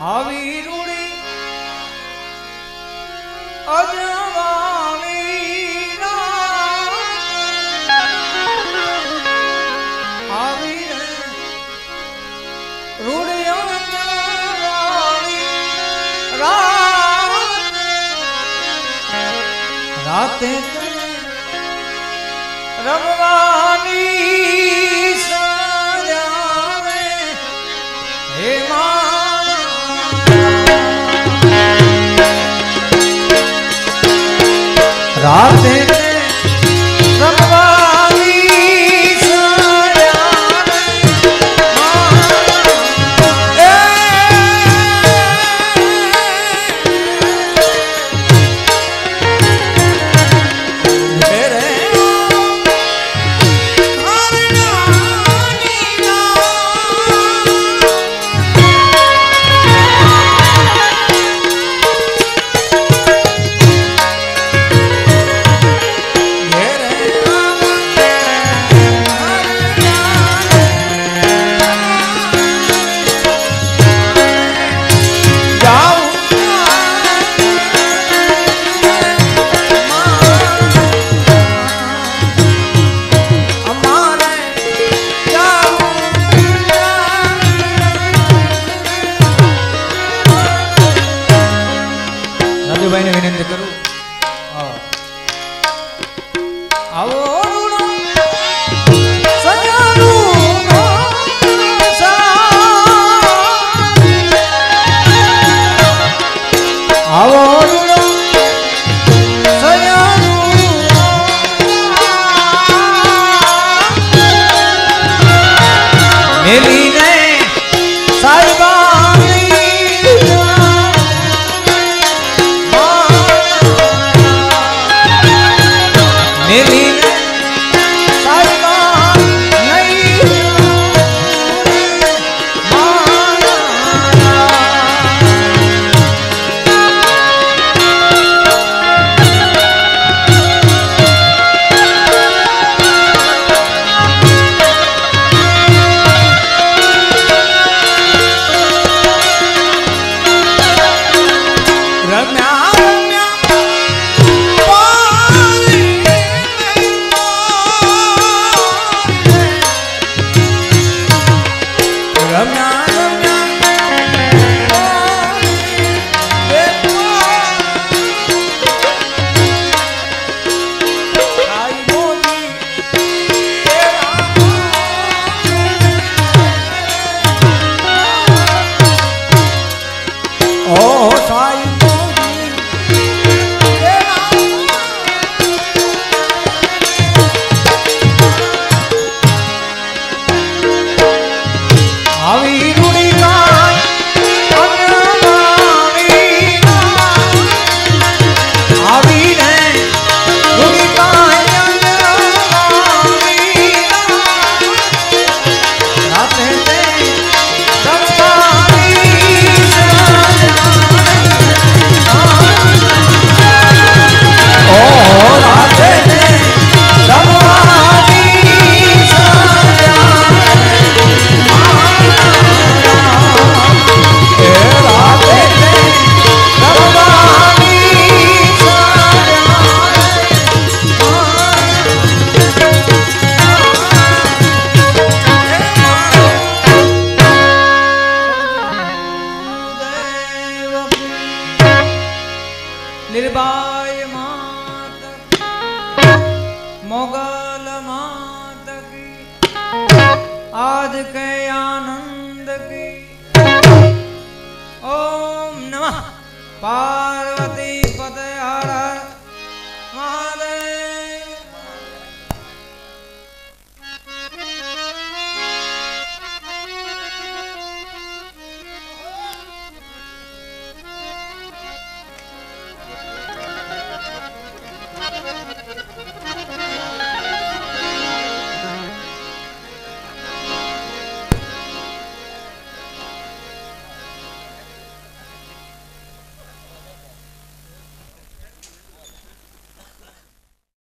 આવી રૂડી અજવાવી આવી રૂડી રાતે રમવાની राधे Rubén viene 华为。મોગલ માત કી આજ કે આનંદ કી ઓમ નમઃ પાર્વતી